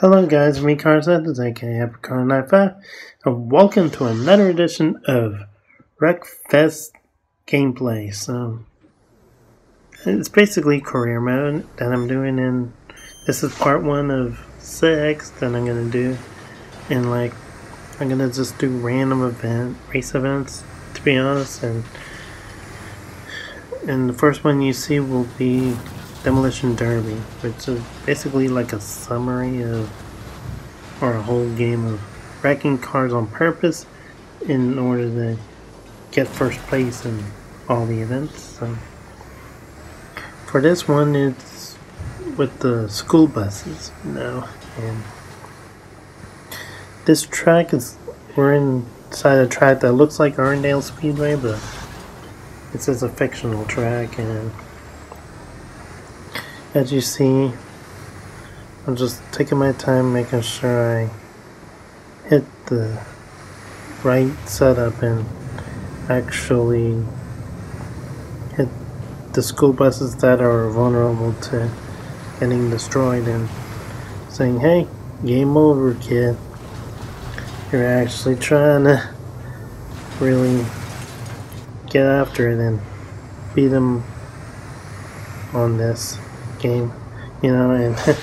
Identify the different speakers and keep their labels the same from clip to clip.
Speaker 1: Hello guys, me is aka Apricot95, and welcome to another edition of Wreckfest gameplay. So, it's basically career mode that I'm doing in, this is part one of six that I'm gonna do, and like, I'm gonna just do random event, race events, to be honest, and, and the first one you see will be Demolition Derby, which is basically like a summary of, or a whole game of wrecking cars on purpose in order to get first place in all the events. So for this one, it's with the school buses, now. and this track is, we're inside a track that looks like Irwindale Speedway, but it's just a fictional track and as you see, I'm just taking my time making sure I hit the right setup and actually hit the school buses that are vulnerable to getting destroyed and saying, hey, game over, kid. You're actually trying to really get after it and beat them on this game, you know, and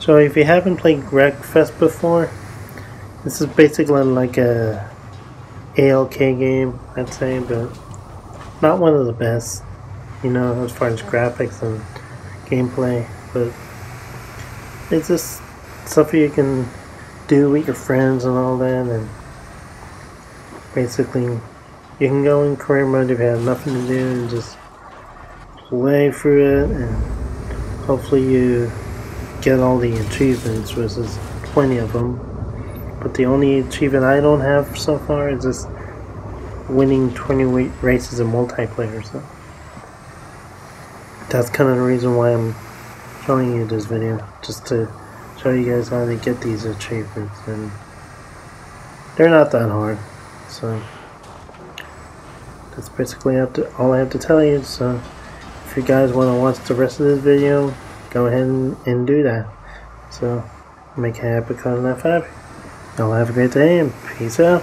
Speaker 1: so if you haven't played Wreckfest before, this is basically like a ALK game, I'd say, but not one of the best, you know, as far as graphics and gameplay, but it's just stuff you can do with your friends and all that, and basically you can go in career mode if you have nothing to do and just play through it and hopefully you get all the achievements which is plenty of them but the only achievement I don't have so far is just winning 20 races in multiplayer so. That's kind of the reason why I'm showing you this video just to show you guys how to get these achievements and they're not that hard so that's basically all I have to tell you. So if you guys want to watch the rest of this video, go ahead and, and do that. So make a happy cause that five. Y'all have a great day and peace out.